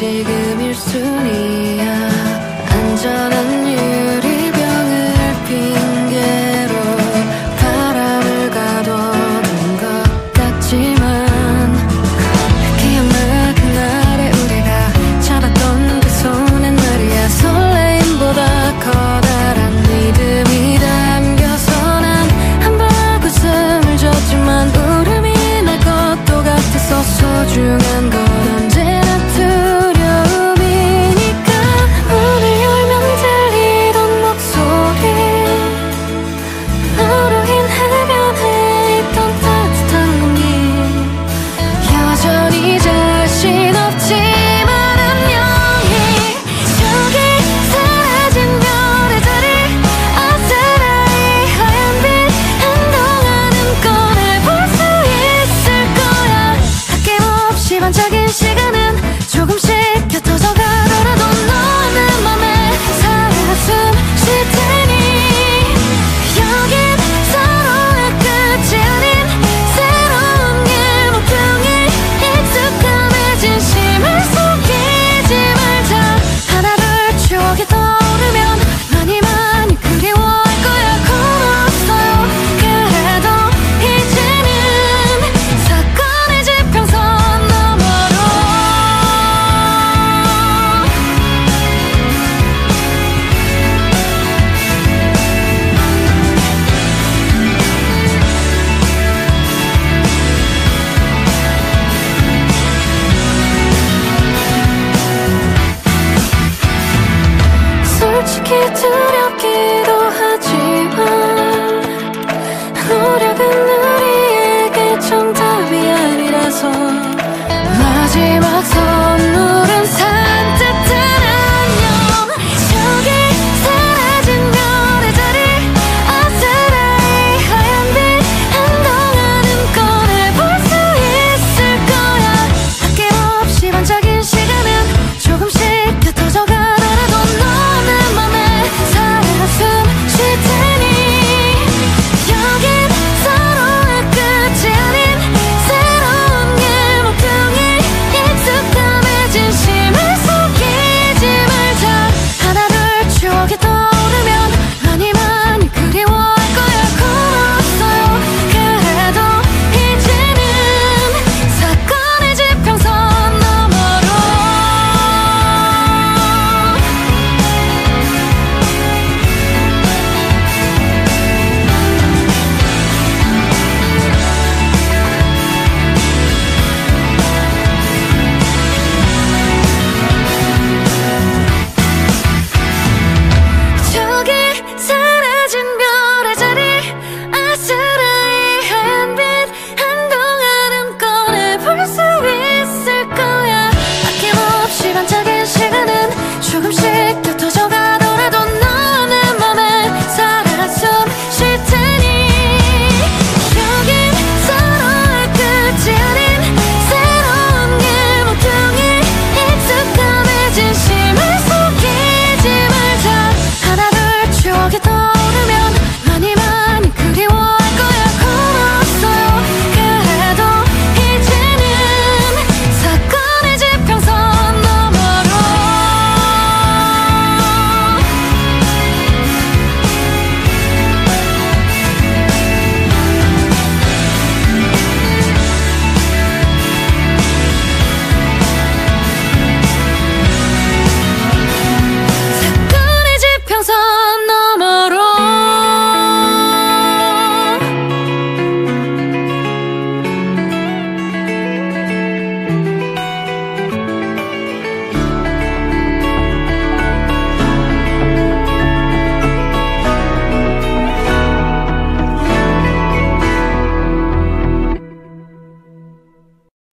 지금 일순위. 기도 하지만 노력은 우리에게 정답이 아니라서 마지막